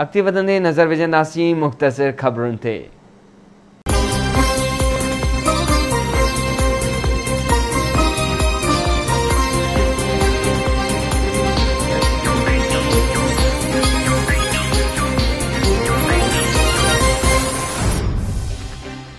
अॻिते वधंदे नज़र विझंदासीं मुख़्तसिर ख़बरुनि ते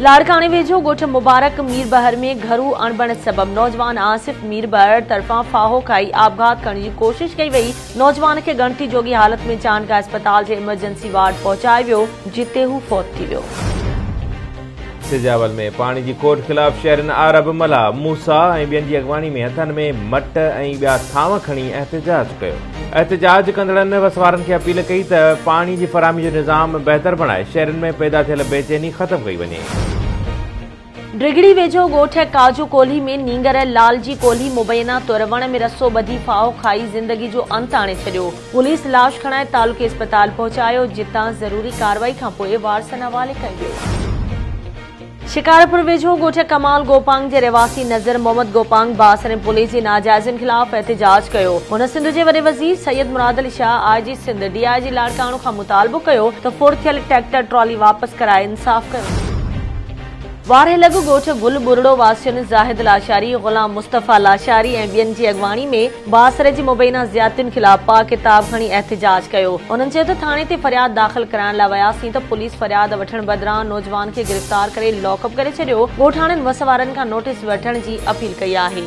लाड़काने वेझो गोठ मुबारक मीरबहर में घरू अणबण सबब नौजवान आसिफ मीरबहर तरफा फाहो खाई आपघात करने की कोशिश कई वही नौजवान के गंठी जोगी हालत में चानका अस्पताल के इमरजेंसी वार्ड पहुचायो वो जिते हु फौत थी वो सिजावल में पानी की कोट ख़िलाफ़ शहर अरब मला मूसा बेन की अगवाणी में हथन में मट ऐं खी एहतजाज कयो एहतजाज कंदड़नि वसवारनि खे अपील कई त पाणी जी फरहमी जो निज़ाम बेहतर बनाए शहर में पैदा थियल बेचैनी खत्म कई वही ಡ್ರಿಗಡಿ वेझो ॻोठ काजू कोल्ही में नींगर लालजी कोल्ही मुबैना तुरवण में रसो ॿधी फाहो खाई ज़िंदगी जो अंत आने छॾियो पुलिस लाश खणाए तालुके अस्पताल पहुंचाया जिता ज़रूरी कार्रवाई खां पोइ हवाले कयो शिकारपुर वेझो ॻोठ कमाल गोपांग के रिवासी नज़र मोहम्मद गोपांग बासर पुलिस जे नाजाइज़नि ख़िलाफ़ एहतजाज कयो हुन सिंध जे वॾे वज़ीर Syed Murad Ali Shah I G Sindh DIG लाड़कानों का मुतालबो कयो त फुर थियल ट्रैक्टर ट्रॉली वापस कराए इंसाफ़ कर वारे लग गोठ गुल बुरड़ो जाहिद लाशारी ग़ुलाम मुस्तफ़ा लाशारी ऐं ॿियनि जी अॻवाणी में बासर जी मुबैना ज़्यातुनि ख़िलाफ़ पा किताब खणी एहतजाज कयो उन्हनि चयो त थाणे ते फ़रियाद दाख़िल कराइण लाइ वियासीं त पुलिस फ़रियाद वठण बदिरां नौजवान खे गिरफ़्तार करे लॉकअप करे छॾियो वस वारनि खां नोटिस वठण जी अपील कई आहे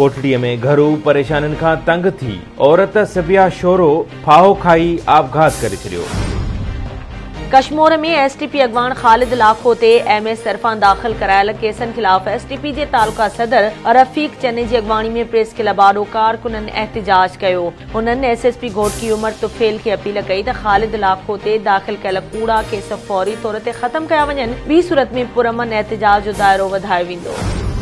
कश्मूर में घरू तंग थी औरत शोरो फाहो खाई आपघात एस टी पी अॻवान ख़ालिद लाखो ते एम एस दाख़िल करायल केसनि जे तालुका सदर रफ़ीक चने जी अॻवाणी में प्रेस क्लब आड़ो कारकुननि एहतजाज कयो हुननि S S P Ghotki Umar Tufail खे अपील कई त ख़ालिद लाखो ते दाख़िल कयल कूड़ा केस फौरी तौर ते ख़तमु कया वञनि बि सूरत में पुरमन एहतजाज जो दाइरो वधायो वेंदो